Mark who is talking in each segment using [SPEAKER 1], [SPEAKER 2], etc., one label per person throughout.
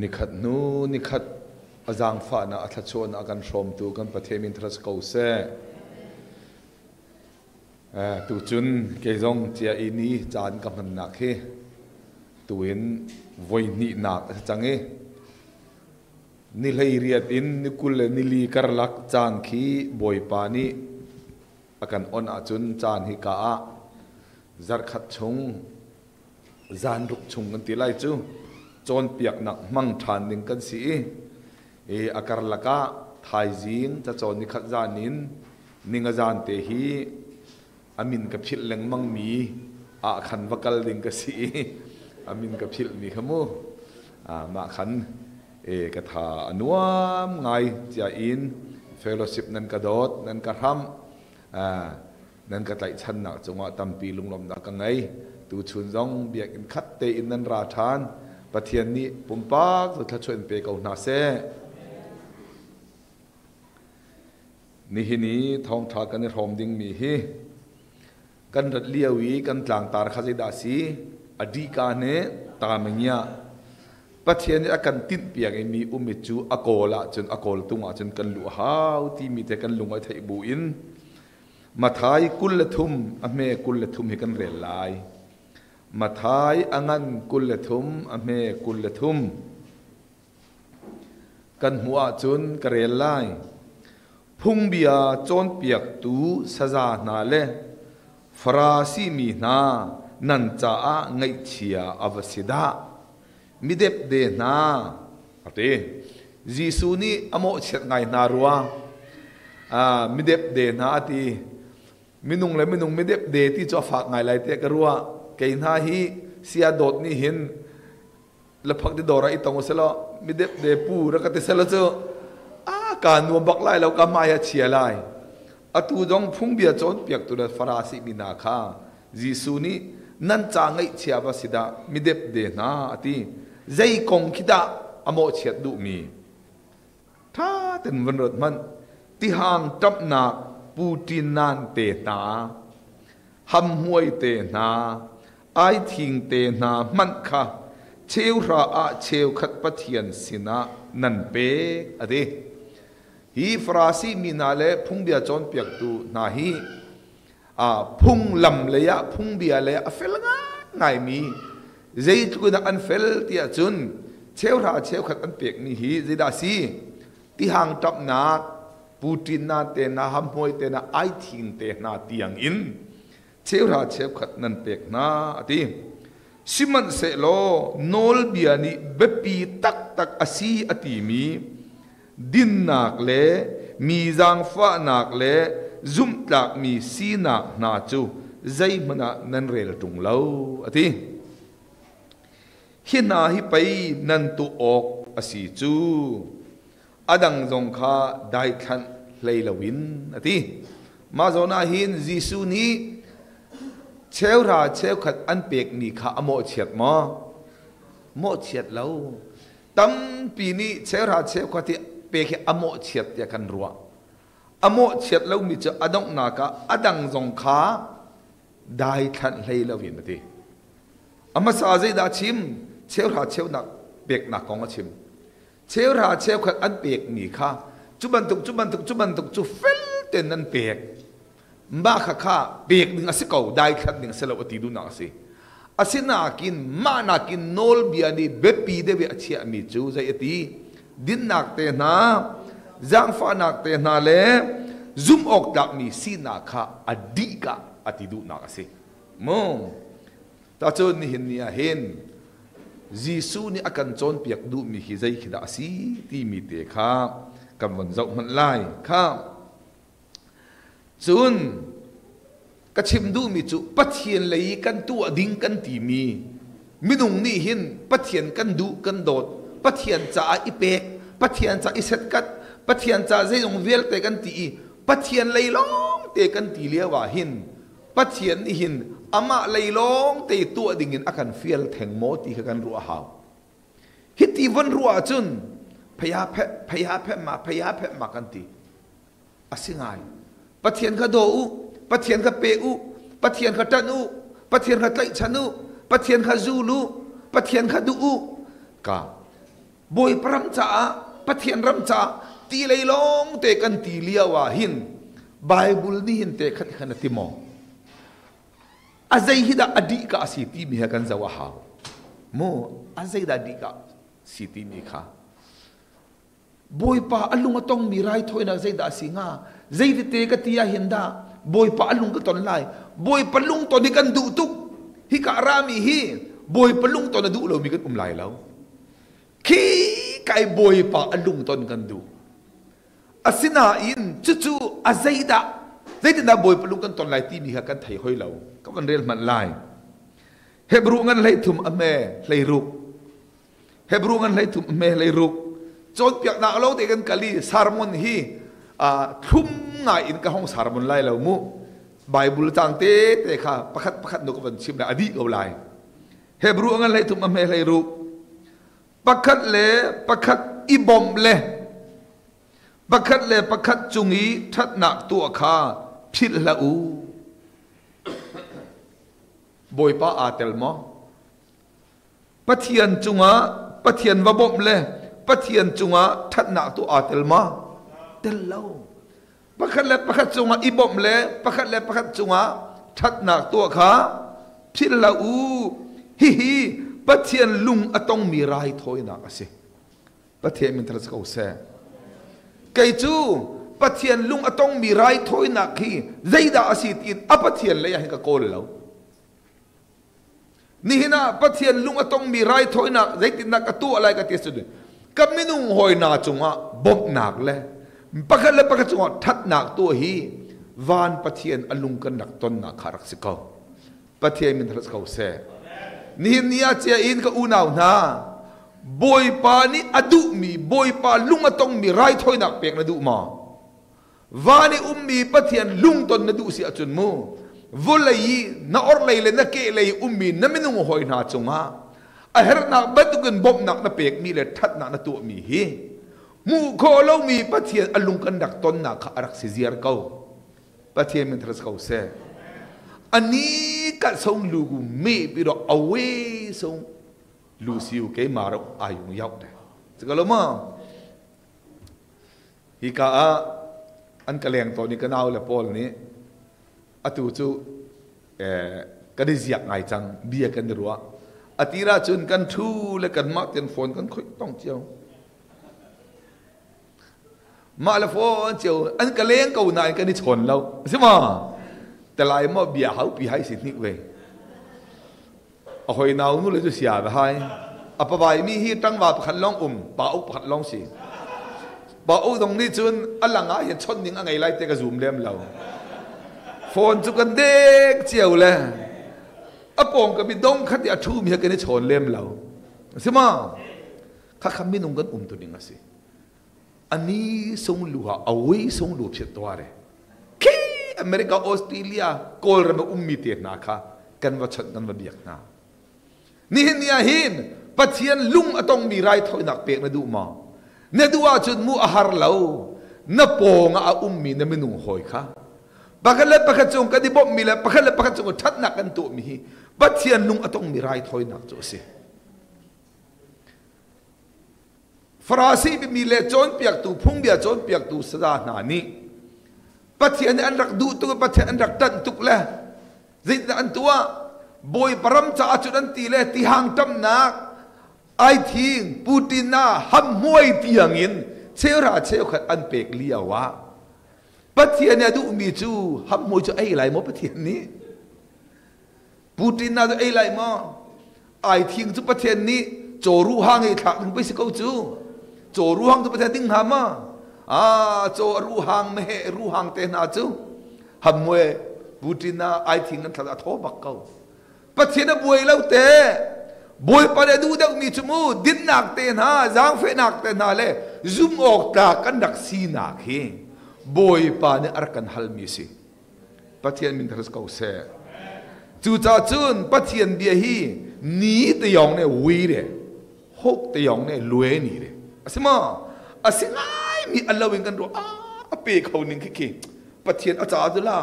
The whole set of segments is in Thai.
[SPEAKER 1] นิขัดนูนิขัดอาจารย์ฝัานะอัตชวนอาการชมตัวกันประเทศมินทรัสเกาเซตัวจุนเกยงเจียอินีจานกำมันหนักเฮตัวเองวัยนีหนักจังเอนิเลยเรียดอินนิคุลนิลีกรลักจานขี้บอยปานีอาการอ่อนอาจุนจานฮิกาจัดขัดชงจานรุกชงกันตีไลจูจนเปียกหนักมั่งทานนิงกันสีเออาการละกะทยจีนจะจนนิขจานินนิงจานเตหีอามินกับพิลเลงมังมีอาขันวกลดิงกสีอามินกับพิลมีขมูอามาขันเอกถาอนวมไงจะอินเฟลชิพนันกระโดดนันกระทำอ่านันกระไตชันหนักจงว่าตัมปีลุงลมหนักกันไงตูชุน้องเบียกินคัดเตอินนันราทานปทียนนี้ปุ่มปากุดทัชชนเปกเอาหน้าเสนี่ฮินี้ทองทากันในหอมดิ้งมีฮีกันรัดเลียวีกันตลางตาข้าจิดาสีอดีกาเนตามเงียปเทียนอาการติดเปียงมีอุมิจูอโกละจนอโกลตุงอาจนกันลุฮาวที่มีแต่กันลุงไอไทยบูอินมาทายกุลละทุมอเมกุลละทุมให้กันเรีลลายมาทายอังันกุลทุมอเมกุลทุมกันหัวจุนกระเรลไลพุงเบียจนเปียกตูสะจานาเลฟราซีมีนานันจ้าไงเชียอวสิดามิเด็บเดนาอะีตจีสูนีอโมเชตไงนารัวอ่ามิเด็บเดนาอตีมินุงเลยมินุงมิเด็บเดที่จะฝากไงไรเตกรัวกินหาฮีเสียดดนี่หินแล้วพักที่ดอระอีตองอุศลมิเด็บเดปูรักติเสลจออาการนัวบักไล่แล้วก็มาเชียไล่อตูจงพุ่งเบียจนเปียกตัวฟราสิมินาคาจีซูนีนั่นจางไอเชียบสิดามิเด็บเดนาตีใจกงคิดาอโมเชีดดูมีถ้าตึงวันรถมันที่ห่างจับนาปูตินานเตนาหำห่วยเตนา ai thing te na man kha cheu ra á khát a cheu khat á, sina nan à ade hi frasi minale phung bia chon biệt tu na hi à phung lam le á phung bia le a fel nga ngài mi dây tu na an fel ti a chun cheu ra cheu khát an pek mi hi dây zida si ti hàng tap na putin na te na ham hoi te na ai thing te na tiang in cheu ra cheu khát nan pek na ati siman sẽ lo nol biani bepi tak tak asi ati mi din nak le mi zang pha nak le zoom tlak mi si nak na chu zai mana nan rel tung lo ati hi na hi pai nan tu ok asi chu adang zong kha dai khan lei lawin ati ma zona hin su ni เชลราเชลขัดอันเปียกนี่ขาอโมเฉียดมอโมเฉียดแล้วตั้มปีนี้เชลราเชลขัดที่เปียกอโมเฉียดยากันรัวอโมเฉียดแล้วมีจะอดงนากะอดังจงขาได้ทันเลยแล้ววินทีอามาสาใจดาชิมเชลราเชลนักเปียกนักของชิมเชลราเชลขัดอันเปียกนี่ขาจุบันตุกจุบันตุกจุบันตุกจุเฟลเต็นนั่นเปียก ma kha kha pek ding ase kau dai khat ding selo ati du na ase ase na kin ma na kin nol bi ani be pi de bi achi ami chu za yati din nak te na jang fa nak te na le zoom ok dak mi si na kha adi ka ati du na ase mo ta chu ni hin ni a hin Jisu ni akan chon piak du mi hi zai khida asi ti mi te kha kamon zau man lai kha จุนกชิมดูมิจุปัทเยนเลยกันตัวดิ้งกันตีมีมินุงนี่หินปัทเยนกันดูกันโดดปัทเยนจ่าอีเปกปัทเยนจ่าอีเซตกัดปัทเยนจ่าเ้ยงเวลเตกันตีปัทเยนเลยลองเตกันตีเลียว่าหินปัทเยนนี่หินอามาเลยลองเตตัวดิ้งอินอาการเฟียลแทงโมตีกันรัวหาวฮิตีวันรัวจุนพยาเพพยาเพมาพยาเพมากันตีอสิงางปะเทียนขะโดอุปะเทียนขะเปอุปะเทียนขะตันอุปะเทียนขะไตฉันอุปะเทียนขะจูลุปะเทียนขะดูอุกาบอยพรำจ้าปะเทียนรำจ้าตีเลยลงเตกันตีเลียวาหินไบเบิลนี่หินเตขัดขันติมองอาเจฮิดาอดีกาสิตีมีกันจาวะาฮาวมูอาเจดาดีกาสิตีมีค่ะบอยปาอลุงต้องมีไรถอยนกใจดาสิงา zai te te ka tia hinda boy pa alung ka ton lai boy palung to dikan du tuk hi ka rami hi boy palung to na du lo mi kan um lai lo khi kai boy pa alung ton kan du asina in chu chu azaida zaita na boy palung kan ton lai ti mi ka kan thai hoi lo ka van rel man lai hebru ngan lai thum ame lai ruk hebru ngan lai thum ame lai ruk chon piak na lo te kan kali sarmon hi ทุ่มนายอินกับห้องสารมุนไล่เรามุไบเบิลจังเตะเตะข้าประคัดประคัดนกบันชิมนะอดีเอาไล่เฮบรูงั้นเลยทุ่มมาเมลัยรูประคัดเล่ประคัดอีบอมเล่ประคัดเล่ประคัดจุงอีทัดหนักตัวข้าพิลละอูบอยป้าอาเตลมอปะเทียนจุงอะปะเทียนวบบอมเล่ปะเทียนจุงอะทัดหนักตัวอาเตลมาเตลเลาประคัดเล็ประคัดจงอีบอมเล่ประคัดเล็ประคัดจุงชัดหนักตัวขาพิลาอูฮิฮิปะเทียนลุงอต้องมีรายถอยนักสิปะเทียนมินทรัสเขาเสไกจูปะเทียนลุงอต้องมีรายถอยนักฮีใจดาอสิตินอปะเทียนเลยยังกะโกลเลานี่นะปะเทียนลุงอต้องมีรายถอยนักใจตินักตัวอะไรกัเตียสุดกับมินุงหอยนาจงอ่ะบกหนักเลยปากันเลยปากันจงทัดหนักตัวฮีวานปะเทียนอลุงกันหนักต้นหนักขารักสิเขาปะเทียนมินทรัสเขาเสนี่นี่อาเจียอินก็อุนาวนะบอยปานี่อดุมีบอยปาลุงอตองมีไรถอยหนักเปียกนะดุมาวานี่อุ้มมีปะเทียนลุงต้นนะดุสิอาจุนมูวุลัยนาอรเลยเลยนะเกเลยอุ้มมีนั่ะมินุ่งหอยหนาจงอาหารนักเบ็ดกันบ่มหนักนะเปียกมีเลยทัดหนักนะตัวมีฮี mu kho lo mi pathian alung kan dak ton na kha arak si ziar ko pathian min thras ko se ani ka song lu gu me bi ro away song lu si u ke ma ro ayung yau de se ka lo ma hi ka a an ka leng to ni ka naw le pol ni atu chu e ka di ziak ngai chang bia kan ruwa atira chun kan thu le kan ma ten phone kan khoi tong chiao mà là phố chiều anh cái lên cầu này cái đi chồn lâu thế mà แต่ลายมอเบียเขาปีให้สิทธิ์นี่เวเอาหอยนาวนู่นเลยจะเสียไปให้อปะบายมีฮีตั้งว่าขันลองอุ่มป่าอุขันลองสิป่าอุตรงนี้จนอัลลังอาเห็นชนนิ่งอะไรไรแต่กระซูมเล่มเราฟอนจุกันเด็กเจียวเลยอปองก็มีดงขัดยาทูมีกันในชนเล่มเราใช่ไหมข้าคำมิหนุ่งกันอุ่มตัวนึงอ่ะสิအနီးဆုံးလူဟာအဝေးဆုံးလူဖြစ်သွားတယ်ခေအမေရိကန်ဩစတြေးလျကောရမဥမီတေနာခါကန်ဝချတ်နန်ဝဘီယက်နာနိဟင်ယာဟင်ပချီယန်လုံအတုံမီရိုက်ထွိนักเป็กนะดูมาเนดูว่าจุดมูอาหารเหลาเนปองอาอุมมีเนมินุงหอยค่ะปากเล็บปากจงกันดิบมีแล้วปากเล็บปากจงทัดหนักกันตัวมีบัดเทียนลุงอต้องมีรายถอยหนักจุสิฟราซีเมีเลจอนเปียกตูพุ่งเบียจอนเปียกตูสดาหนานี่ปัจจียอันรักดูตัวปัจจียอันรักตันตุกเล่จิตอันตัวบอยปรำจะอาจุดันตีเล่ตีหางจำนักไอทิงปูตินาหัมมวยตียงอินเชื่อราเชื่อขัดอันเปกเลียวะปัจจียเนี่ยดูมีจูหัมมวยจะไอไหลมอปัจจียนี้ปูตินาจะไอไหลมอไอทิงจุปัจจียนี้โจรู้หางไอถักไปสิเขาจู cho ruhang tu pathe ting hama a à, cho ruhang me he ruhang te na chu hamwe butina ai thing na thala tho bakkau pathina buai lo te buai pare du dak mi chumu din nak te na jang fe nak te na le zum ok ta kan dak si na khi boi pa ne ar kan hal mi si pathian min thras kau se chu cha chun pathian bia hi ni te yong ne wi re hok te yong ne lue ni re อสิมาอสิไงมีอัลลอฮ์เวงกันรู้อาเปย์เขาหนึ่งิกิปะเทียนอาจารย์ดูละ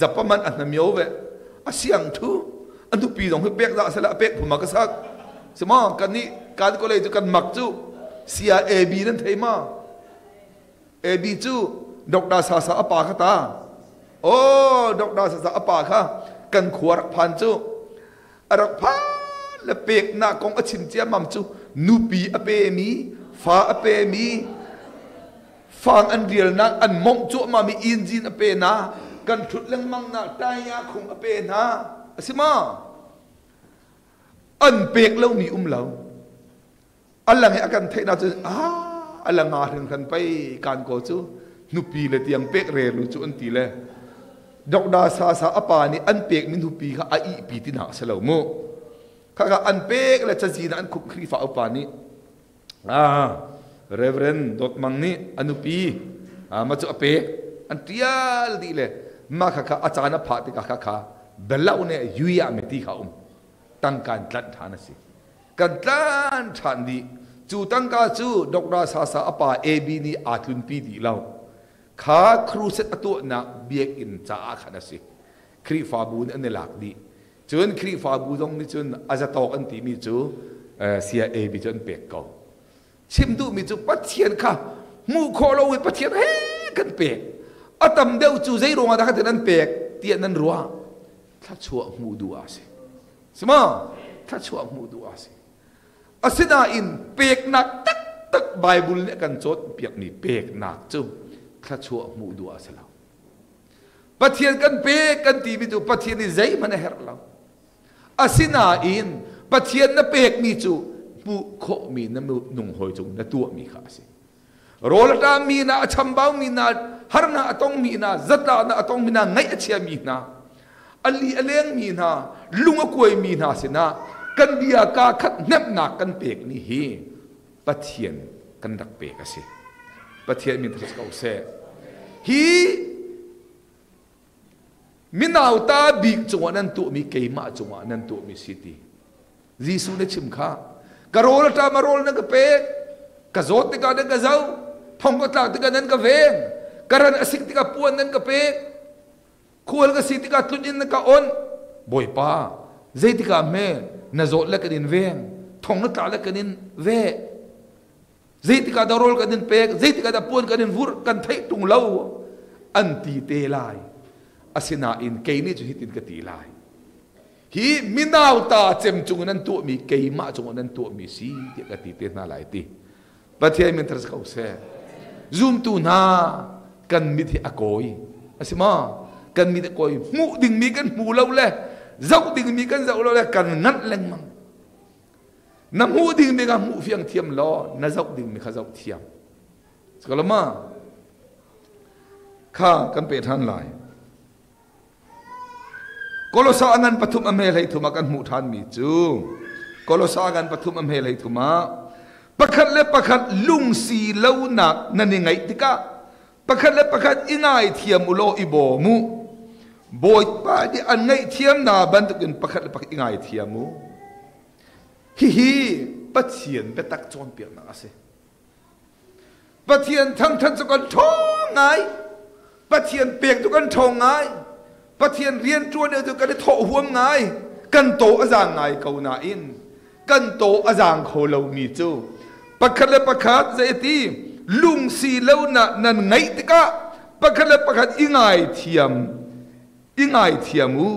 [SPEAKER 1] จับประมันอันนั้นมีเอาไว้อาเสียงทูอันทุปี้องให้เปกจะสละเปกผมมากระซักสิมากันนี้การก็เลยจะกันมักจูเสียเอบีนั่นเทมาเอบีจูดอกดาสาสาอปาคตา โอ้ดอกดาสาสาอปาค่ะกันขวารักพันจูรักพันและเปกหน้ากองอาชิมเจียมัมจูนูปีอเปมี fa ape mi fang an riel na an mong chu ma mi engine ape na kan thut leng mang na ta ya khung ape na asima an pek lo mi um lo alang he akan thei na chu a alang a hring kan pai kan ko chu nupi le tiang pek re lu chu an ti le dok da sa sa apa ni an pek min hupi kha a i pi ti na sa lo mo kha an pek le cha ji na an khup khri fa apa ni อ่าเรเวรนดอกมังนี่อนุปีอ่ามาจุอเปกอันเทียลดีเลยมาค่ะค่ะอาจารย์นับพัติี่ค่ะค่ะเบลล่าเนยุยยุยาเมติค่ะอุ้มตั้งการจัดฐานสิการจัดฐานดีจูตั้งการจูดอกราซาซาอปาเอบีนี่อาทุนปีดีเล่าขาครูเซตตัวนักเบียกอินจ้าขันสิครีฟาบูนอันนี้หลักดีจนครีฟาบูตรงนี้จนอาจจะตอกอันที่มีจูเสียเอบีจนเปียกเก่าชิมดูมีจุปัดเทียนค่ะมูโคโลวิปัดเทียนเฮ้กันเปกอตมเดียวจูใจรงอาดักเดนันเปกเตียนนันรัวถ้าชัวมูดูอาสิสมงถ้าชัวมูดูอาสิอาศินาอินเปกนักตักตักไบบุลเนี่ยกันจดเปียกนี่เปกนักจุถ้าชัวมูดูอาสิเราปัดเทียนกันเปกกันตีมิจูปัดเทียนนี่ใจมันเฮรเราอาศินาอินปัดเทียนนัเปกมีจู pu kho mi na mu nung hoi chung na tu mi kha se rol ta mi na acham bau mi na har na atong mi na zata na atong mi na ngai achia mi na ali aleng mi na lunga koi mi na se na kan dia ka khat nep na kan pek ni hi pathian kan dak pe ka se pathian mi thas ka se hi minaw ta bi chunga nan tu mi keima chunga nan tu mi city jisu ne chim kha cả rô là cha mà rô là cái pe cả rốt thì cả đến cái dâu phong có tạo thì cả đến cả veng cả ran asik thì cả puan đến cái pe khua cái si thì cả tụt đến cái on bồi pa dây thì cả mẹ na rốt là cái đến vẹn, thong nó tạo là cái đến ve dây thì cả đầu rô cái đến pe dây thì cả đầu puan cái đến vur cần thấy tung lâu anti te lai asina in kaini chu hitin cái ti lại hi minaw ta chem chung nan tu mi keima chung nan tu mi si te ka ti te na lai ti pathiai min tras kau se zoom tu na kan mi thi akoi à, asima kan mi koi mu ding mi kan mu lo le zau ding mi kan zau lo le kan ngat leng mang na mu ding mi ka mu fiang thiam lo na zau ding mi kha zau thiam sekalama kha kan pe than lai กคโลสางันปฐุมอเมลัยทุมากันหมู่ทานมีจูกคโลสางันปฐุมอเมลัยทุมาประคัดและประคัดลุงสีเลวนักนั่นยังไงติกะประคัดและประคัดอีง่าเทียมอุโลอิบอมูบอยป้าดิอันไงเทียมนาบันตุกินประคัดและประคัดอีง่าเทียมูฮิฮิปัจเจียนเปตักจอนเปียกนักเสปัจเจียนทั้งทั้งสกันทองไงปัจเจียนเปียกทุกันทองไงปะเทียนเรียนจวนเดวจุกันได้ทอห่วไงกันโตอาจารย์ไงเกาหนาอินกันโตอาจารโคเลามีจูปะคัลปะคัดเจตีลุงสีเลวนะนันไงติกะปะคัลปะคัดอิงไงเทียมอิงไงเทียมู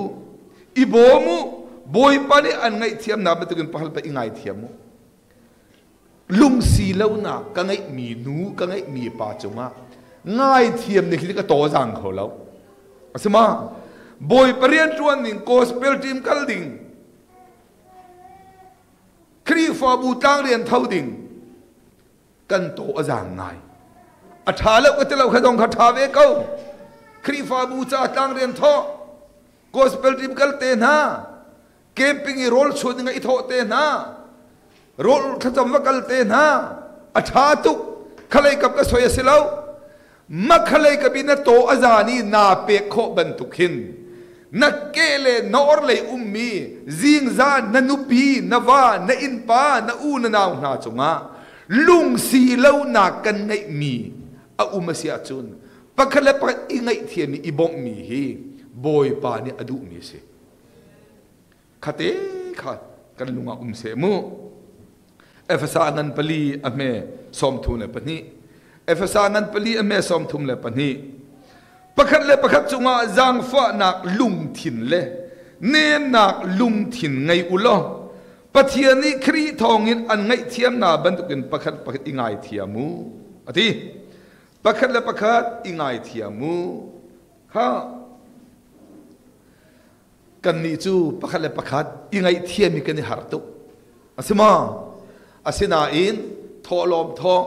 [SPEAKER 1] อีโบมูบอยปานีอันไงเทียมนาบไปถกันพะคัลปะอิงไงเทียมูลุงสีเลวนากันไงมีนูกันไงมีปาจงะงเทียมในคลิปก็โตจางเขาแล้วใช่ไหม bồi brien chuan ning gospel team kal kri fa bu tang rian thau ding kan to azang ngai a tha lo ko te lo khadong kha tha ve ko kri fa bu cha tang rian tho gospel team kal te na camping i rol chu ding i tho te na roll kha cham wa kal te na a tha tu khalai kap ka soya silau ma khalai kabina to azani na pe kho ban tukhin na kele na orle ummi zing za na nupi na va na in pa na u na naw na chunga lung si lo na kan ngai mi a u ma chun pakhala pak i ngai ni ibong mi hi boy pa ni adu mi se khate kha kan lunga um mu efasa anan pali ame som thune pani efasa anan pali ame som thum le pani ประคัดเลปะคัดจงอาจางฟ้าหนักลุงถิ่นเลเน่หนักลุงถิ่นไงอุลโลปะเทียนนี้ครีทองอินอันไงเทียมนาบันตุกินประคัดประคัดอีไงเทียมูอทิประคัดเลประคัดอีไงเทียมูข้ากันนี่จู่ประคัดเลประคัดอีไงเทียมีกันในหัตุกอาสิมาอสินาอินทอลอมทอ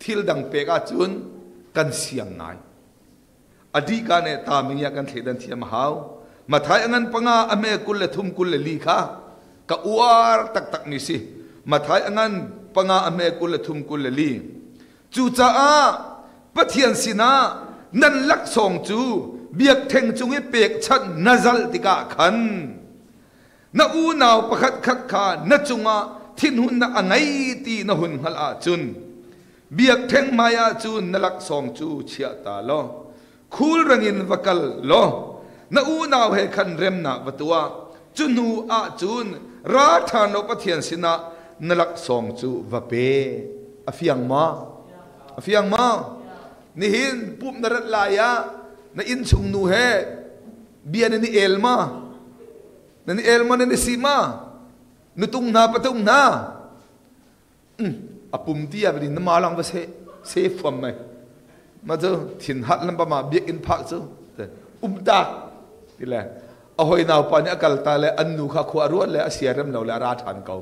[SPEAKER 1] ทิลดังเปกาจุนกันเสียงไง adika ne ta mingia kan thledan thiam hau mathai angan panga ame kulle thum kulle likha ka uar tak tak ni si mathai angan panga ame kulle thum kulle li chu cha a pathian sina nan lak song chu biak theng chungi pek chat nazal tika khan na u naw pakhat khat kha na chunga thin hun na angai ti na hun hal a chun biak theng maya chu nalak song chu chia ta lo คูลรังอินวักลโลน้าอูนาวเฮคันเรมนาวตัวจุนูอาจุนราธานอปเทียนสินะนลักสองจูวเปอฟียงมาอฟียงมานี่หินปุ๊บนรัตลายะนาอินสุงนูเฮเบียนนี่เอลมานี่เอลมานี่ซีมาน่ตุงนาปตุงนาอืมอปุ่มที่อะไรนี่มาลังวะเซเซฟฟอมไหมมาเจอถิ่นหัดลำปะมาเบียกอินพักจูอุ้มตาที่แหละเอาหอยนาวปานี้กัลตาเลยอันนูข้าขวารวดเลยเสียเริ่มเราเลยราชานเก่า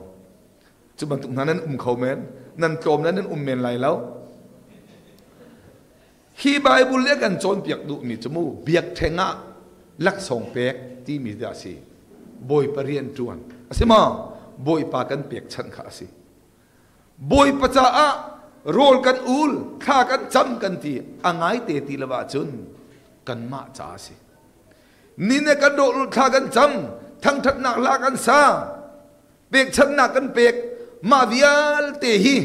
[SPEAKER 1] จุบันตรกนั้นนั้นอุ้มเขาเมนนั่นโจมนั้นนั้นอุ้มเมนไรแล้วฮีไบบุลเรียกันจนเปียกดุมีจมูเบียกเทงะลักสองเปียกที่มีดาสีบอยปเรียนจวนอาศัยมาบอยปากันเปียกฉันข้าสิบอยปะจ้ารรลกันอูลข้ากันจำกันทีอ่างไงเตตีละว่าจุนกันมาจ้าสินี่เนี่ยกันโดลข้ากันจำทั้งทัดหนักลากันซาเปกชันหนักกันเปกมาวิอัลเตหี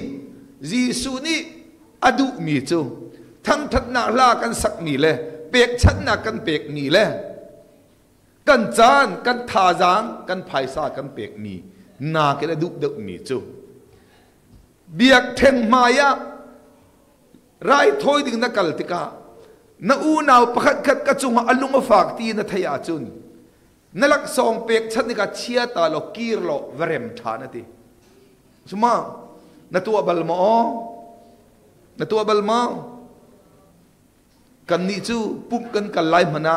[SPEAKER 1] จีสูนี่อดุมีจูทั้งทัดหนักลากันสักมีเลยเปกชันหนักกันเปกมีเลยกันจานกันทาจางกันภายซากันเปกมีนาเกลดดุเดกมีจู biak theng maya rai thoi ding na kal tika na u naw pakhat khat ka chunga alunga fak ti na thaya chun nalak song pek chat ni ka chia ta lo kir lo varem tha na ti chuma na tu abal mo na tu abal ma kan ni chu pum kan kal lai mana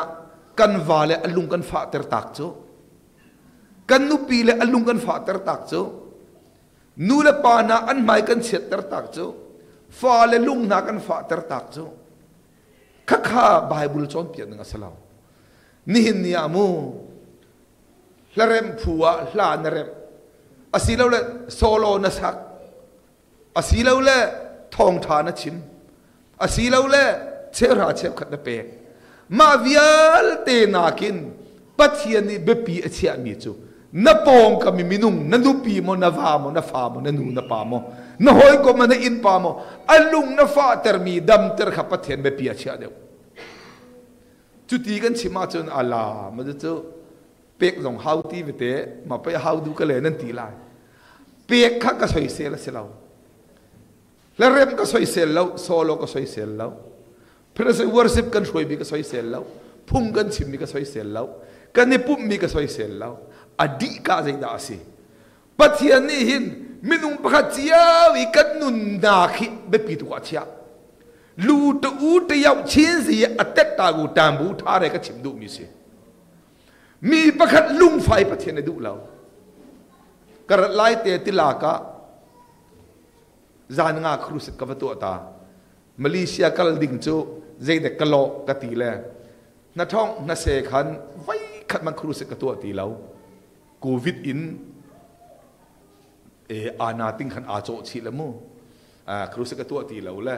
[SPEAKER 1] kan vale alung kan fa ter tak chu kan nu pi le alung kan fa ter tak chu นูละปานาอันไม่กันเสียตรตักจูฟาเละลุงนากันฟาตรตักจูข้าข้าไบเบิลจอนเปียนงาสลานี่หินยามูลเรมผัวลานเรมอาศีเลเละโซโลนัสักอาศีเลเละทองทานะชิมอาศิีเลเละเชราเชฟขัดเปกมาวิลเตนากินปัทยานีเบปีอาชียมีจู Napong kami minung, nanupi mo, navamo, nafamo, nanunapamo. Nahoy ko manain pa mo, alung na fa fater mi, ter kapathen be piya siya dew. Tutigan si machon ala, madato, pek long hauti vite, mapay haudu ka lenan tila. Pek ka kasoy sel silaw. Larem sel selaw, solo kasoy selaw. Pero sa worship kan shoy bi kasoy selaw, punggan sim bi kasoy selaw, kanipup mi sel selaw. adi ka zai da si pathian ni hin minung pakhat chia wi kat nun na khi be pi tu chia lu tu u te yau chin si atet ta gu tam bu tha re ka chim du mi si mi pakhat lung phai pathian du lau kar lai te tilaka zan nga khru sit ka tu malaysia kal ding chu zai de kalo ka ti le na thong na se khan vai khat man khru sit ka tu ti lau covid in e eh, ana ting khan a cho chi lamu a kruse ka tu ti lo la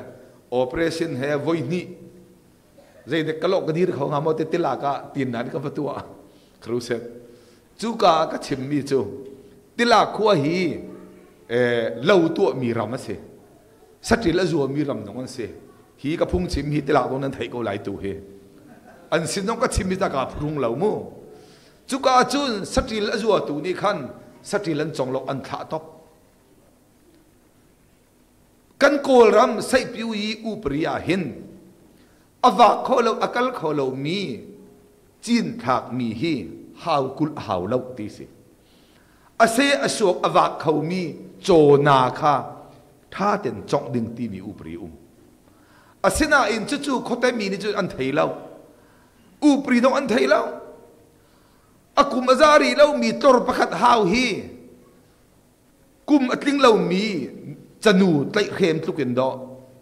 [SPEAKER 1] operation he voi ni zai de kalok ka dir khong amo te tila ka tin nan ka patua kruse chu ka ka chim mi chu tila khuwa hi e eh, lo tu mi ram se satri la zu mi ram nong se hi ka phung chim hi tila don nan thai ko lai tu he an sin nong ka chim mi ta ka phung lo mu จุกาจุนสติลอจวตูนี่ขันสติลันจงลกอันทาตบกันโกลรัมใส่ปิวยีอุปริยาหินอวาขอเราอกัลขอเลามีจีนทากมีฮีฮาวกุลฮาวเลกตีสิอาเซอสวกอวาเขามีโจนาคาท่าเต็นจอกดึงตีมีอุปริอุมอาเซนาอินจู่ๆเขาแต่มีนี่จู่อันไทยเลวาอุปริโ้องอันไทยเลวากุมอาซารีเรามีตัวประคัดฮาวฮีกุมอัตลิงเรามีจันูไตเข้มทุกินดอ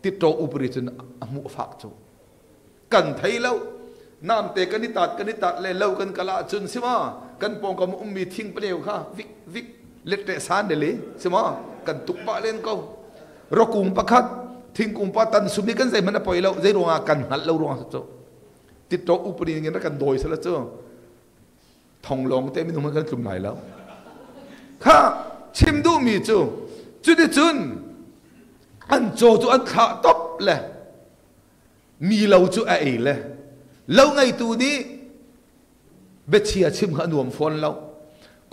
[SPEAKER 1] ติดโตอุปริจนอมุฟักจูกันไทยเรานามเตกันนิตัดกันนิตัดเลยเล่ากันกะละจุนสิมากันปองกับมุมมีทิ้งไปเร็วค่ะวิกวิกเล็ดเตะสานเดลีสิมากันตุกปะเล่นเขารกุมประคัดทิ้งกุมปะตันสุนิกันใจมันปล่อยเราใจรวงกันหัดเรารวงสักจูติดโตอุปริจนกันโดยสละจูทอองงเต้้ไมมมม่่หหนุุกกลลแวขาชิดู통롱จ문에그좀말라고카침도미주주디준안조조า카톱래미ย우주아이래라우ไงตัวนีี้เเบชชย투니베치มฟอนเรา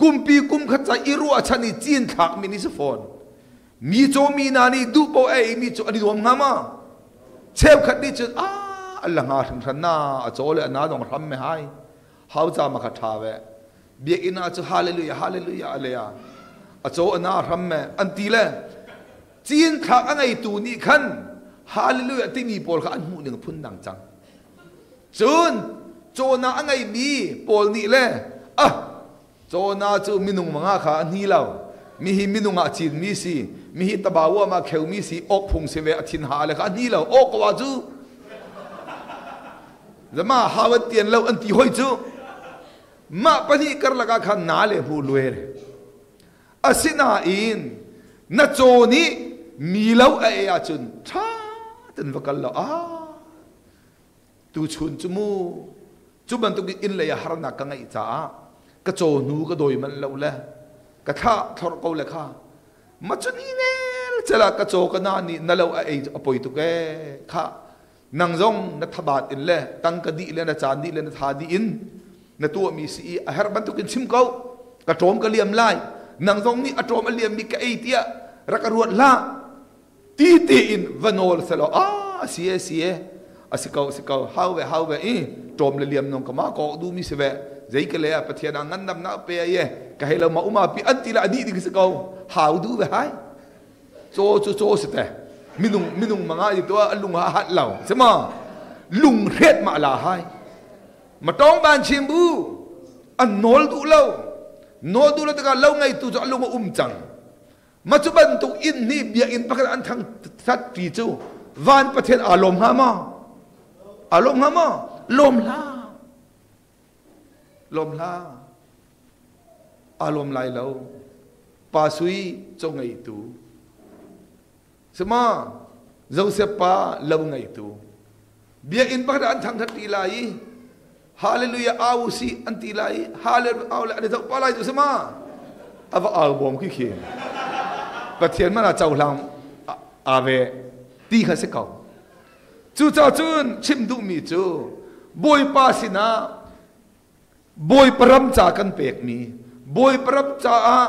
[SPEAKER 1] กุมปีกุมขจายรัวชนิจีนขาดมินิสฟอนมีโจมีนานีดูโปเอมีโจอันดวงงามาเชฟขัดนี้จุดอ้าอัลลังอาถึงชนะโจเลยน้าดองทำไม่ให้ฮาวจามาขัดท้าเวบีกินาจูฮาเลลูยาฮาเลลูยาเลียอาจูรย์น้าทำแม่อันตีเลจีนทักอันไอตูนี่ขันฮาเลลูยาที่มีบอลขาอันหูหนึ่งพุ่นดังจังจูนโจนาอันไอมีบอลนี่เละอ่ะโจนาจูมินุงมังค่าอันนี้เรามีหิมินุงอาจีนมีสีมีหิตะบ่าวมาเขียวมีสีอกพุงเสวะทินฮาเลข้าอันนี้เราอกว่าจูจะมาฮาวเตียนเราอันตีห้อยจู ma pani kar laga kha na le hu luer asina in na cho ni mi lo a e a chun tha tan vakal lo a ah, tu chun chu mu chu ban tu ki in le ya har na ka ngai cha a ah. ka cho nu ka doi man lo la ka tha thor ko le kha ma chu ni ne chela ka cho ka na ni na lo a e poi tu ke kha nang zong na thabat in le tang ka di le na chan di le na tha di in na tu mi si a her ban tu kin sim ko ka tom ka liam lai nang zong ni a tom a liam mi ka ei tia ra ka ruat la ti ti in vanol salo a ah, si e si e a si kau si kau how ve how ve i tom le liam nong ka ma ko du mi se ve zai ka le a pathia na ngan nam na pe ye ka hela ma uma pi an ti la di di si kau how du ve hai so so so se te minung minung manga i to a lung ha hat lau se ma lung ret ma la hai mà trong bàn chim bu ăn nôl đủ lâu nôl đủ lâu tất lâu ngày tu cho lâu mà um chẳng mà chú bần tu in ni bia in bắc ăn thằng sát trì chú van bắt thiên à lồm hà mà à lồm mà lồm la lồm la à lồm lại lâu pa suy cho ngày tu sema dâu sẽ pa lâu ngày tu bia in bắc ăn thằng sát trì lại Hallelujah au si anti lai hallelujah au la de to palai tu sama ava album ki khi pathian mana chau lam ave ti kha se kau chu cha chun chim du mi chu boy pa Na, boy param cha kan pek mi boy param cha a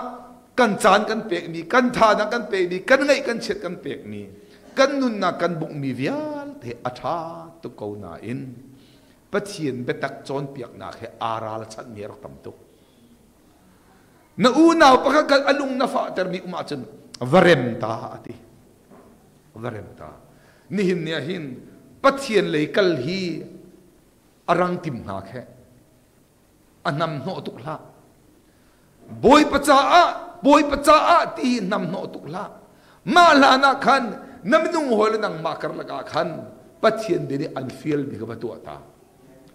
[SPEAKER 1] kan chan kan pek mi kan tha na kan pek mi kan ngai kan chet kan pek mi kan nun na kan buk mi vial the atha tu kau na in ปะเทียนเบตักจอนเปียกนาเขอาราลชัดเมียรตัมตุนอูนาวปะกักอลุงนาฟาเตอร์มีอุมาจันวเรมตาอะติวเรมตานิหินเนียหินปะเทียนเลยกัลฮีอารังติมนาเขอันนำโนตุกละบอยปะจ้าบอยปะจ้าตีนำโนตุกละมาลานาคันนำนุงหอยนังมาคร์ลกาคันปะเทียนเดนิอันฟิลมีกบตัวตา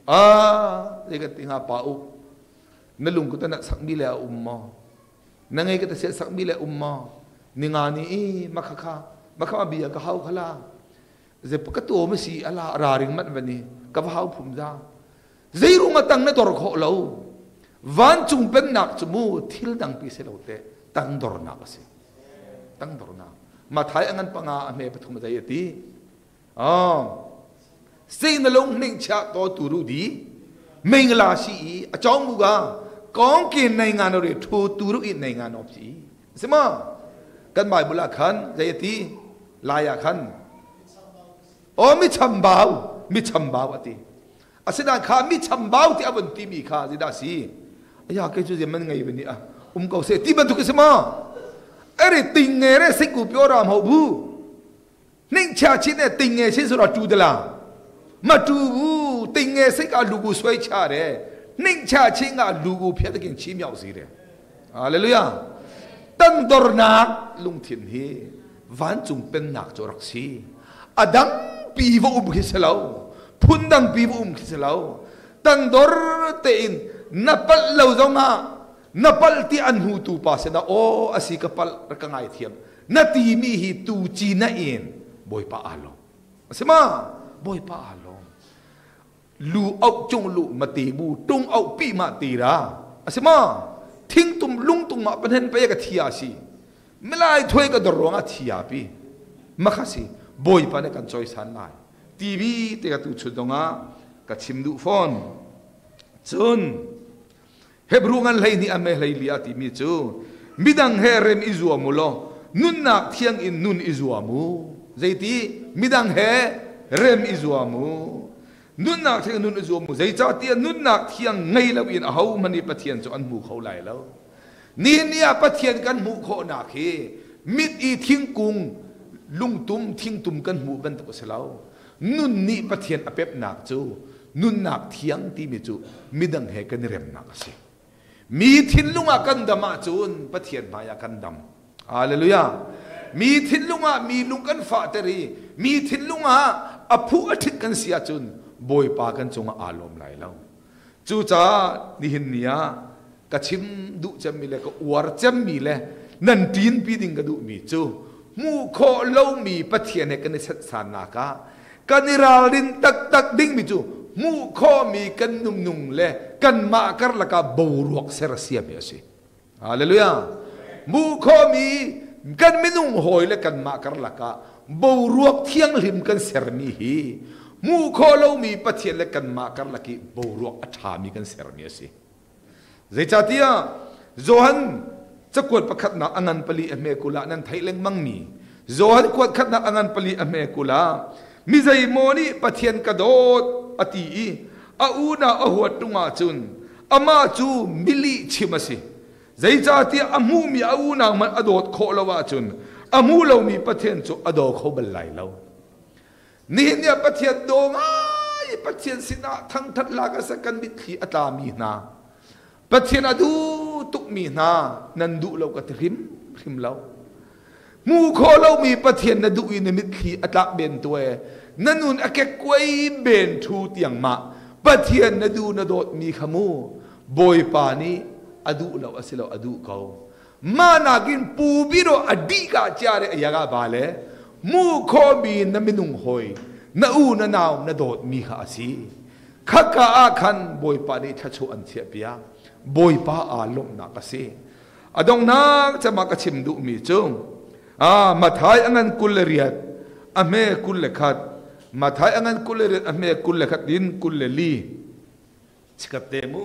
[SPEAKER 1] Ah, dia kata dengan apa up. Nelung kita nak sak bila umma. Nangai kita sak sak bila umma. Ningani i makaka. Maka biya ka hau khala. Ze pakato mesi ala raring mat bani. Ka hau phum ja. Zai ru matang na tor kho Van chung pen nak chumu thil dang pi se lo te. Tang dor na ka se. Tang dor na. Ma thai angan panga me pathum jai ti. Ah. စိတ်နှလုံးနှိမ်ချသောသူတို့သည်မင်္ဂလာရှိ၏အကြောင်းမူကားကောင်းကင်နိုင်ငံတော်တွေထိုသူတို့၏နိုင်ငံတော်ဖြစ်၏စမကန်မိုင်ဘူလာခန်ဇယတီလာယာခန်အောမိချမ်ဘောက်မိချမ်ဘောက်အတီအစဒါခါမိချမ်ဘောက်တီအဝန်တီမိခါဇိဒါစီအရာကဲကျူဇေမန်ငိုင်ဘနီအုံကောက်စေတီဘန်တုကစမအဲ့ဒီတင်ငယ်တဲ့စိတ်ကိုပြောတာမဟုတ်ဘူးနှိမ်ချခြင်းနဲ့တင်ငယ်ခြင်းဆိုတော့တူသလားမတူဘူးတင်ငယ်စိတ်ကလူကိုဆွဲချတယ်နှိမ့်ချခြင်းကလူကိုဖျက်သခင်ချီးမြှောက်စေတယ်ဟာလေလုယာတန်ဒေါ်နာလုံသင်ဟေဝမ်ကျုံပင်နာကျော်ရက်စီအဒမ်ပီဝုံခိစလောဖွန်းဒမ်ပီဝုံခိစလောတန်ဒေါ်တေင်နပလလောဇောငါနပလတီအန်ဟူတူပါစဒါအိုအစီကပလရကငိုင်သီယမ်နတီမီဟီတူချီနအင်ဘွိုင်ပါအလောစမဘွိုင်ပါအလောลูเอาจงลูมาตีบูตุงเอาปีมาตีราอาสมาทิ้งตุมลุงตุมมาเป็นเห็นไปกับที่อาศิไม่ไล่ถอยกับดรองอาที่อาปีมาข้าศีบอยปานกันจอยสันไลทีวีเตะตุชุดงากับชิมดูฟอนจนเฮบรูงันเลยนี่อเมเลยลีอาติมิจูมิดังเฮเรมอิจัวมุโลนุนนักเที่ยงอินนุนอิจัวมูใจตีมิดังเฮเรมอิจัวมูนุ่นนักเที่นุ่นจวมมุใจจ้าเตียนนุ่นนักเที่ยงไงแล้วอินเอาูมันนี่ปะเทียนจวนมูเขาไหลแล้วนี่เนี่ยปะเทียนกันมูาหนักเคมิดอีทิ้งกุงลุงตุ้มทิ้งตุ้มกันมูบันตะกุศลานุ่นนี่ปะเทียนอเป็บหนักจูนุ่นนักเที่ยงที่มิจูมิดังเฮกันเรียมนักสิมีทิ้งลุงอากันดมาจูนปะเทียนมายากันดำอาเลลูยามีทิ้งลุงอามีลุงกันฝาเตรีมีทิ้งลุงอาอภูอธิกันเสียจุนบอยปากันจงอารมไหลแล้วจูจ้านี่เห็นเนียกระชิมดุจะมีเลยก็อวดจะมีเลยนั่นตินปีดิงกรดุมีจูมูโคเล่ามีปะเทียนกันในสานากะกันราลินตักตักดิ่งมีจูมูโคมีกันนุ่มนุ่งเลยกันมากรนละกับบูรวกเสรเสียมีสิฮาเลลูยามูโคมีกันไม่นุ่งหอยเลยกันมากรนละกับบูรวกเที่ยงหิมกันเสรมีฮีมูโคโลมีปะเทียนเลกันมากันลักิบรักอัฐามีกันเสรมีสิใจจัิยาโจฮันจะกวดประคัดนาอังันปลีอเมกุลานั้นไทยเล็งมังมีโจฮันกวดขัดนาอังันปลีอเมกุลามิใจโมนี่ปะเทียนกระโดดอตีอาอูนาอหัวตุงอาจุนอามาจูมิลิชิมาสิใจจัิยาอามูมีอาอูนามันอดดโคลวาจุนอามูเรามีปะเทียนจูอดดเขาบลายเรานี่เนี่ยปะเทียนโดงไอ้ปะเทียนสินะทั้งทัดลากสักกันบิดขีอัตามีนาปะเทียนอดูตุกมีนานันดูเราก็ทิมทิมเรามูโคเรามีปะเทียนนดูอินมิดขีอัตาเบนตัวนันนุนอเกกวยเบนทูเตียงมาปะเทียนนดูนโดดมีขมูบอยปานีอดูเราอสิเราอดูเขามานากินปูบิโรอดีกาจาเรยากาบาเล mu khobi na minung hoi na u na naw na dot mi kha si kha ka a khan boi pa ni tha chu an che pia boi pa a lom na ka si adong na cha ma ka chim du mi chu a ma thai angan kul riat a me kul le khat ma thai angan kul riat a me kul le khat din kul le li chikap te mu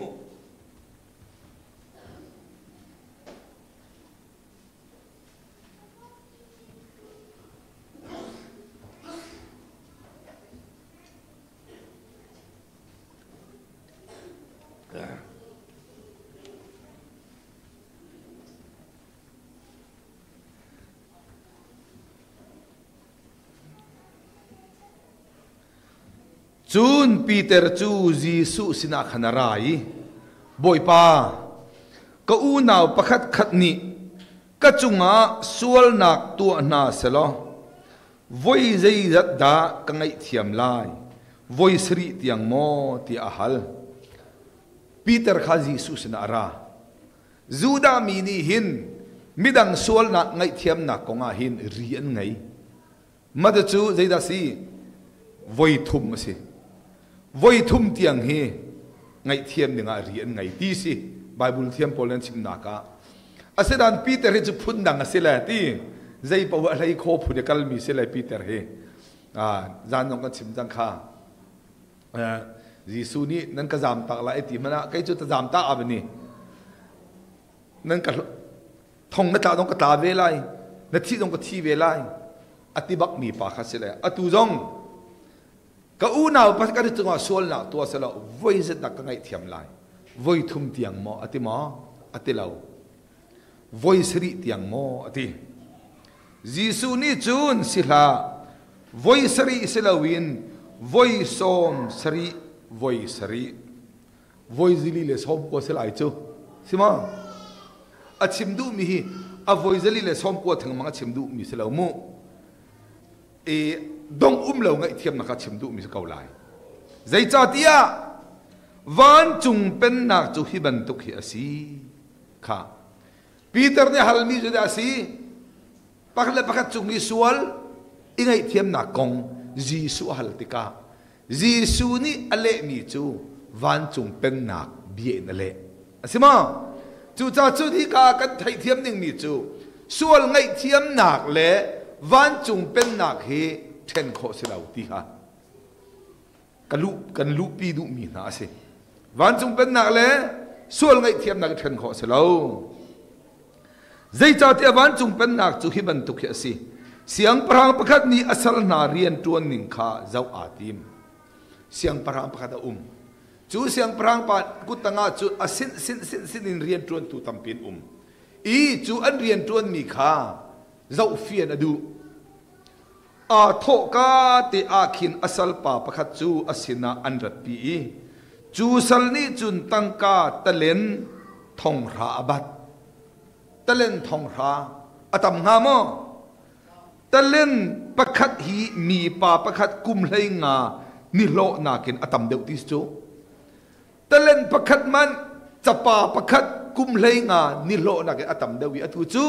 [SPEAKER 1] chun Peter chu Gisu sina khanarai pa, ka u naw pakhat khatni ka chunga sual nak tu na selo voi zai zat da ka ngai thiam lai voi sri tiang mo ti ahal Peter kha Gisu sina ara Juda mi ni hin midang sual nak ngai thiam na ko nga hin rian ngai madu chu zai da si voi thum si วัยทุ่มเตียงเฮไงเทียมหนึ่งอะเรียนไงดีสิไบบุลเทียมพอลันชิมนาคาอาเซดันปีเตอร์จะพูดดังอาเซเลตีใจปวารายโคพูดกันมีเซเลปีเตอร์เฮอาจานงกันชิมจังค่ะเอ่อจีซูนี่นั่นก็จามตาอะไรตีมันอะใครจุดจะจามตาอะไรนี่นั่นก็ทงนัตตาต้องก็ตาเวไลนัตที่ต้องก็ทีเวไลอติบักมีปากาเซเลอตุจง ka u nau pas ka tu nga sol na tu sa lo voi zet na ka ngai thiam lai voi thum tiang mo ati à mo ati à lo sự sri tiang mo ati à jisu ni chun si la voi sri si là win voi som sri voi sri voi zili le som ko se lai chu sima achim du mi hi a voi zili le som ko thang ma achim du mi se lo mu e dong um lo ngai thiam na kha chim du mi ko lai zai cha tia van chung pen na chu hi ban tu khi asi kha peter ne hal mi ju da si pakle pakhat chung ni sual ingai thiam na kong jisu hal tika jisu ni ale mi chu van chung pen na bi na le asima chu cha chu thi ka kan thai thiam ning mi chu sual ngai thiam nak le van chung pen nak hi เช่นโคสิลาวตีฮะกันลูกันลูปีดูมีนาสิวันจงเป็นนักเลยส่วนไงเทียมนักเช่นโคสิลาวใจจ้าเทียวันจงเป็นนักจุฮิบันตุกเสิเสียงพรางประคัดนี้อสลนาเรียนตัวหนึ่งขาเจ้าอาทิมเสียงพรางประคัดอุ้มจูเสียงพรางปากุตังอาจูอสินสินสินสินเรียนตัวตุตัมปินอุ้มอีจูอันเรียนตัวมีขาเจ้าเฟียนอดูอาทกาติอาคินอสัลปาปะคัจูอสินาอันรตปีจูสัลนีจุนตังกาตะเลนทองราบัตตะเลนทองราอตัมงามอตะเลนปะคัดฮีมีปาปะคัดกุมเลงานิโลนาเกนอตัมเดวติสจูตะเลนปะคัดมันจะปาปะคัดกุมเลงานิโลนาเกนอตัมเดวิอตุจู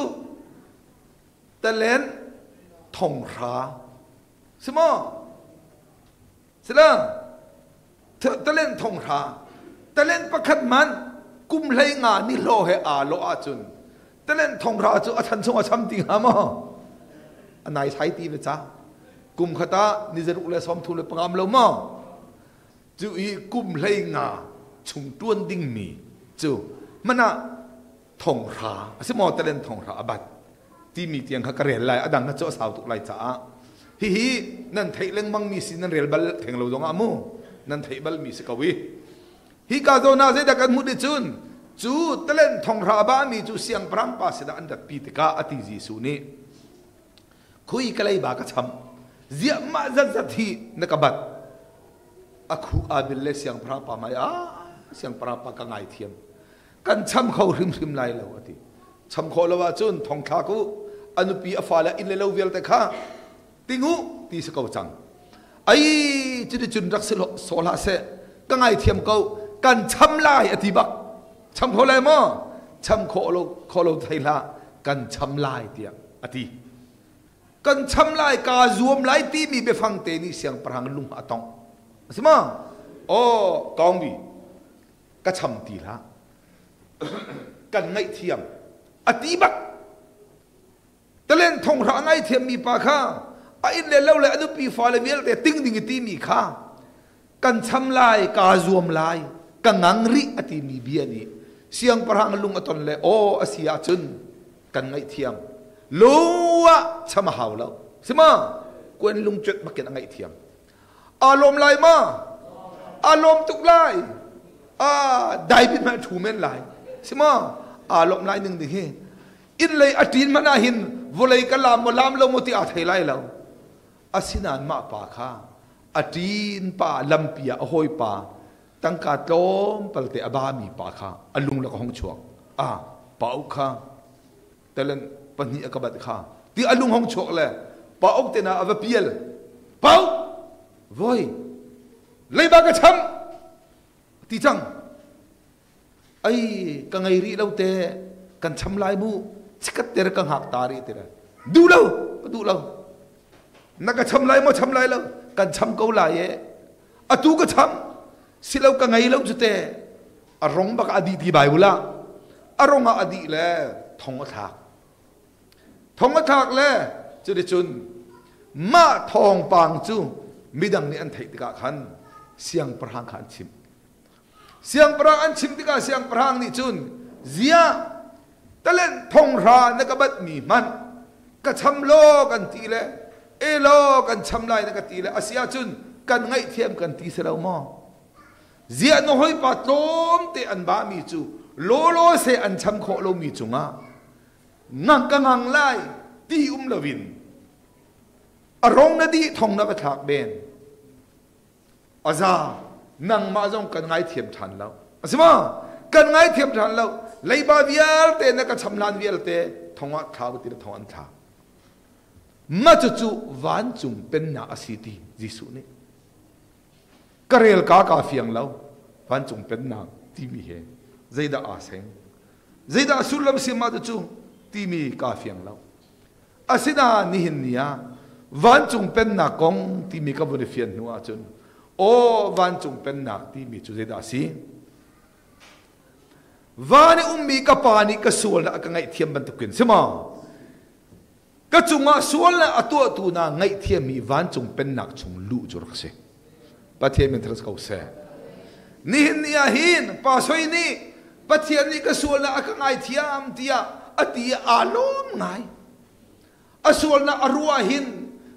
[SPEAKER 1] ตะเลนทองรา Semua. Selang. Talen thong ha. Talen pakat man. Kum lay nga ni lo he a lo a chun. Talen thong ra chu a chan chung a cham ting ha mo. A nai sai ti ve cha. Kum khata ni zeruk le som thu le pangam lo mo. Chu i kum lay nga chung tuan ding mi. Chu mana thong ra. Semua talen thong ra abat. Ti mi tiang kha kare lai adang na cho sao tu lai cha a. hi hi nan thei leng mang mi si nan rel bal theng lo dong amu nan thei bal mi si kawi hi ka zo na ze da kan mu de chun chu talen thong ra ba mi chu siang pram pa se da an da pi te ka ati ji su ni khui kalai ba ka cham zia ma za za thi na ka bat a khu a bil le siang pram pa mai a siang pram pa ka ngai thiam kan cham khau rim rim lai lo ati cham kho lo wa chun thong tha ku anupi afala in le lo vel te kha ติงูตีสกจังไอ้จุดจุนรักสลสลาเสกงไอเทียมเกากันช้ำลายอธิบักช้ำโคลายมอช้ำโคโลโคโลไทยละกันช้ำลายเตียงอธิกันช้ำลายกาจวมลายตีมีเบฟังเตนี่เสียงประหังลุงอตองใช่ไหมโอ้กองบีก็ช้ำตีละกันไงเทียมอธิบักแต่เล่นทงระไงเทียมมีปาข้า a in lâu lo le adu pi fa le để te ting cái ti mi kha kan cham lai ka zoom lai ka ngang ri ati mi bi ani siang parang lung aton le o asia chun kan ngai thiam lo wa cham lâu, xem à, quên lung chuyện mà kiện ngai thiam alom lai ma alom tuk lai à đại bi ma thu men lai xem à alom lai ning ding hết, in lei atin mana hin cái kalam mà lam lâu mo ti a thei lai lâu asinan ma pa kha atin pa lampia ahoi pa tangka tom palte abami pa kha alung la hong chuak a pau kha telen pani akabat kha ti alung hong chuak le pa ok te na pau voi ba ka cham ti chang ai ka ngai ri lo te kan cham lai bu chikat ter ka hak tari te du lo du lo นักช้ำไยมาช้ำไยแล้วกันช้ำเกาหลายเออะตูก็ช้ำสิเลาก็ไงเราจดเตะอรงบักอดีตที่ใบบุละอรงอาอดีตแล้วทองอถากทองอถากแล้วจุดจุนมาทองปางจูมิดังนี้อันไทยติกาขันเสียงประหางขันชิมเสียงประหางันชิมติกาเสียงประหางนี่จุนเสียแต่เล่นทองรานกบัดมีมันกระชำโลกันทีแล้วเอโลกันชำลายนักตีเลยอาเซียจุนกันไงเทียมกันตีเสลาหม้อเสียน้อยปัดลมเตอันบ้ามีจูโลโลเสอันชำโคโลมีจุงะงังกังังไล่ตีอุ้มละวินอารมณ์นดีทองนับถากเบนอาซานังมาจงกันไงเทียมทันแล้วอาสิมากันไงเทียมทันแล้วเลยบาเวียลเตนักชำลานเวียลเตทองอัดขาวติดทองอันขาว mà chú chú ván chung bên na asiti Gisu này karel ka ka phiang lâu, ván chung bên na timi he zaida aseng zaida sulam sima chú chú timi cà phiang lau asina ni hin nia van chung pen na kong timi cà bun phian e nuwa chun o van chung pen na timi chu zaida si vani e ummi cà pani ka sual na ka ngai thiam ban tukin sima ก็จงอาส่วนละตัวตูนาไงเทียมีวันจงเป็นนักจงลู่จุรักเสปะเทียมินทรัสเขาเสนี่นี่อ่หินป้าสวยนี่ปะเทียนี่ก็ส่วนละก็ไงเทียมเตียอตีอารมไงอส่วนละอรัวหิน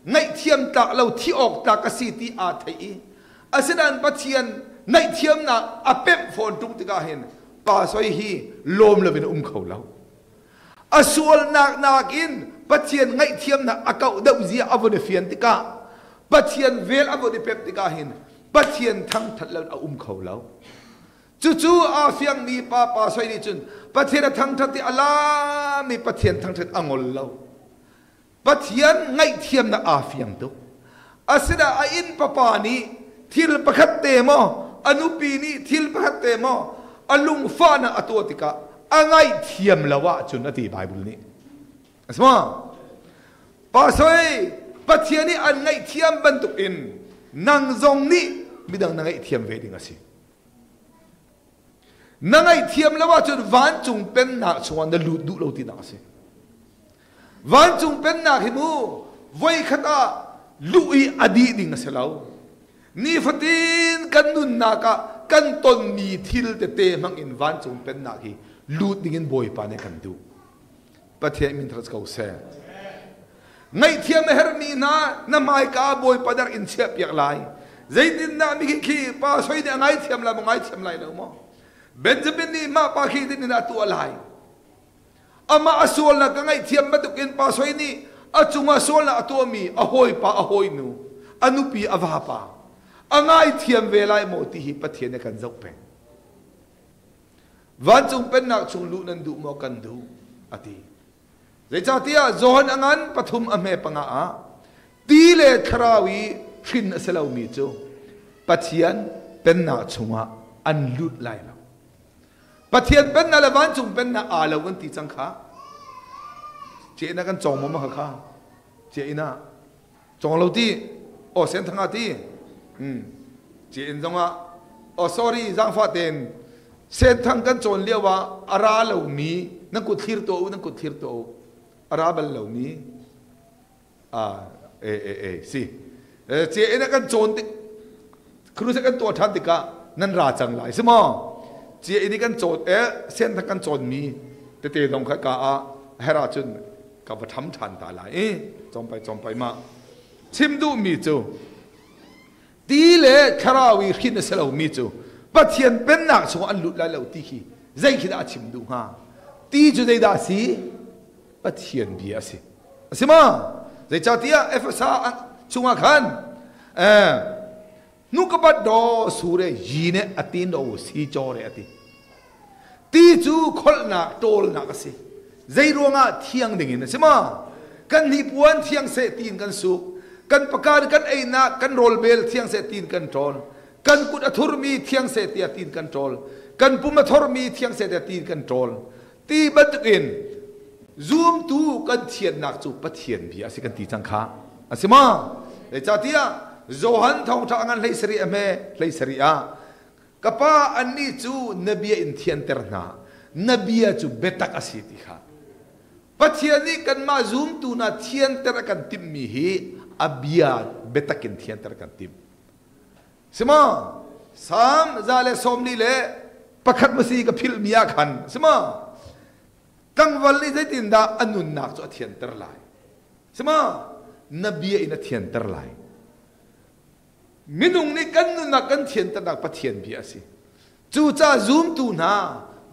[SPEAKER 1] ไงเทียมตักเราที่ออกตากสิทีอาไทยอาเสดันปะเทียนไงเทียมน่ะอเป็มฝนตุกติกาเห็นป้าสวยฮีลมเลยเป็นอุ้มเขาเราอส่วนนักนักอินปัจเจียนไงเทียมนะอากาศเดือเสียอวุธเฟียนติกาปัจเจียนเวลอวุธเปียติกาเห็นปัจเจียนทั้งทัดเลือาอุ้มเขาแล้วจู่จู่อาเฟียงมีป้าป้าใส่ดิจุนปัจเจียนทั้งทัดที่อัลลามีปัจเจียนทั้งทัดอังอลแล้วปัจเจียนไงเทียมนะอาเฟียงตุกอาศัยอาอินป้าป้านี้ที่ลพขัตเตมออนุปีนี้ที่ลพขัตเตมออลุงฟ้านะอตัวติกาอังไงเทียมละวะจุนอธิบายบุญนี้ asma pasoi pathiani an ngai thiam bantuk in nang zong ni midang nangai thiam ve ding asi nangai thiam lawa chun van chung pen na chuan da lu du lo ti na asi van chung pen na khi mu voi khata lu i adi ding aselau ni fatin kan nun na ka kan ton ni thil te te mang in van chung pen na khi lu ding in boy pa ne kan du pathiam in thras kau se ngai thiam her mi na na mai ka boy padar in sia piak lai zaidin na mi khi pa soi de ngai thiam la ngai thiam lai lo mo benjamin ni ma pa khi din na tu alai ama asol na ka ngai thiam ma tukin pa soi ni achunga sol na atomi ahoi pa ahoi nu anupi avapa pa angai thiam ve lai mo ti hi pathian kan zau pe van chung pen à à à nak chung lu nan du mo kan du ati เยจ้าที่อ่ะจอนงอันปฐุมอเมปังอาตีเลทราวีชินเสลามีจูปัจเจียนเป็นนาชงอะอันลุดไล่เปัจเจียนเป็นนาเลวันจงเป็นนาอาเลวันตีจังค่ะเจ้านักันจงมมห่ค่ะเจ้านะจงเราที่โอเสนทางอที่อืมเจ้าจงอาะโอ sorry จังฟ้าเต็นเสนทางกันจนเลียว่าอาราเลวมีนั่งกุดทีรโตนั่งกุดทีรโตอราบเหล่านี้อ่าเอเอเอสิเจเอ็นกันโจนติครูสักกันตัวทันติกะนั่นราจังหลายสมอเจเอ็นกันโจนเอเส้นทางกันโจนมีเตเตดงขะกะอาเฮราชุนกับทำทันตาหลายเอจอมไปจอมไปมาชิมดูมีจูตีเลคาราวีขินเสลามีจูปัจเจียนเป็นหนักสงอันลุลลาเหล่าตีขี้ใจขีดอาชิมดูฮะตีจูใจดาสี bất à pathian bi asi asima zai chatia efsa chunga khan eh nu ka pat do sure yi ne atin do si cho à ati ti chu khol na tol na ka si zai ro nga thiang ding in asima kan ni puan thiang se tin kan su kan pakar kan ei na kan rol bel thiang se tin kan tol kan kut athur mi thiang se tia tin kan tol kan pum athur mi thiang se tia tin kan tol ti bat in zoom tu kan thiệt nạc chu pathian bi asi kan ti chang kha asima le cha tia zohan thong tha ngan lei sari ame lei sari a kapa anni chu nabia in thian terna nabia chu betak asi ti kha pathiani kan ma zoom tu na thian ter kan tim mi hi abia betak in thian ter kan tim sima sam zale somli le pakhat masi ka phil mia khan sima ตั้งวัน้ไใจตินดาอนุนักจะเทียนตรลายสมานบีอินเทียนตรลายมินุงนี่กันนุนักกันเทียนตรักปะเทียนเบียสิจูจ้า zoom ตูนา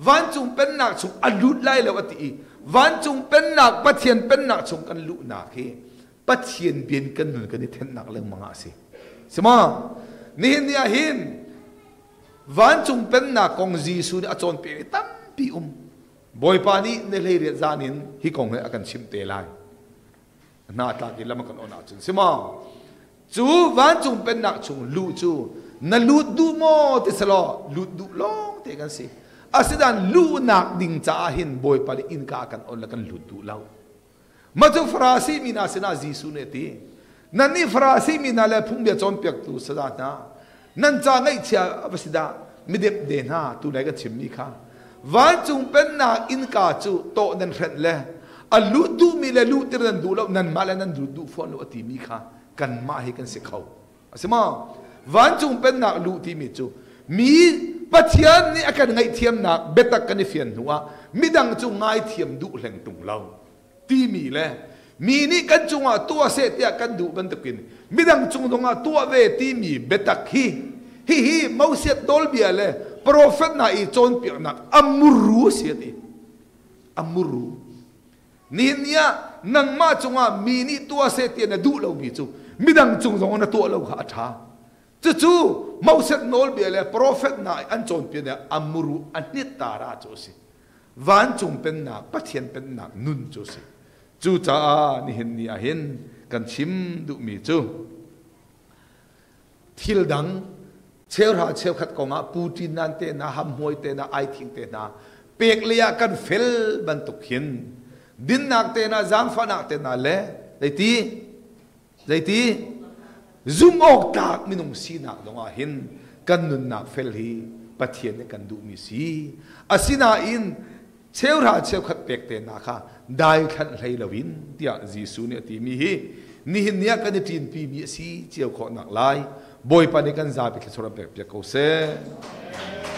[SPEAKER 1] วันจุงเป็นนักชุงอลุดไล่แล้วตีวันจุงเป็นนักปะเทียนเป็นนักชุงกันลุนักเฮปะเทียนเบียนกันนุนกันนี่เทียนนักเรื่องมังอาศิสมานี่นี่ยเห็นวันจุงเป็นนักกองจีสุนอาจอนเปีตตั้มปีอุมบอยปานีในลเรียนจานินฮิคงเฮอากันชิมเตลัยนาตากิลมกันอนาจุนซิมาจูวันจุงเป็นนักจุงลู่จูนลูดูโมติสลอลูดูลองเตกันสิอาศัยดันลู่นักดิงจ้าหินบอยปานีอินกากันอนลกันลูดูลาวมาจูฟราซีมินาสินาจีซูเนตีนั่นนี่ฟราซีมินาเลพุ่งเดียจอมเปียกตูสดานะ นั่นจ้าไงเชียวอาศิดามิเด็บเดน่าตูไหนกันชิมมีค่าวันจุงเป็นนาอินกาจูโตนันเรนเล่อัลลูดูมีเลลูติรันดูแล้วนันมาแล้วนันดูดูฟอนอติมีค่ะกันมาให้กันเสกเขาใช่ไหมวันจุงเป็นนาลูดีมีจูมีปัจจัยนี้อาการไงเทียมนักเบตักกันเฟียนหัวมิดังจุงไงเทียมดูแหล่งตุงเรา ทีมีแลมีนี่กันจุงว่าตัวเสียตียกันดูบันตะกินมิดังจุงตรงว่าตัวเวทีมีเบตักฮีฮีฮีมาเสียดอลเบียเลย prophet na i chon piak na amuru sian i amuru ni nia nang ma chunga mi ni tua se ti na du lo bi chu midang chung zong na tua lo ha tha chu chu mauset nol bi le prophet na an chon pi na amuru an ni tara chu si van chung pen na pathian pen na nun chu si chu cha a ni hin ni a hin kan chim du mi chu thil dang เชื่อหาเชื่อขัดกองอ่ะปูตินนั่นเตนะหำมวยเตนะไอทิงเตนะเปกเลียกันเฟลบันตุกินดินนักเตนะจางฟันักเตนะเลไดตีไดตี zoom ออกตากมินุงสีนัดงอ่ินกันนุนนัเฟลฮีปะเทียนกันดูมีีอนาอินเชาเชขัดเปกเตนคไดันไลวินตยจ boi para dekan zapi porque sura pe pe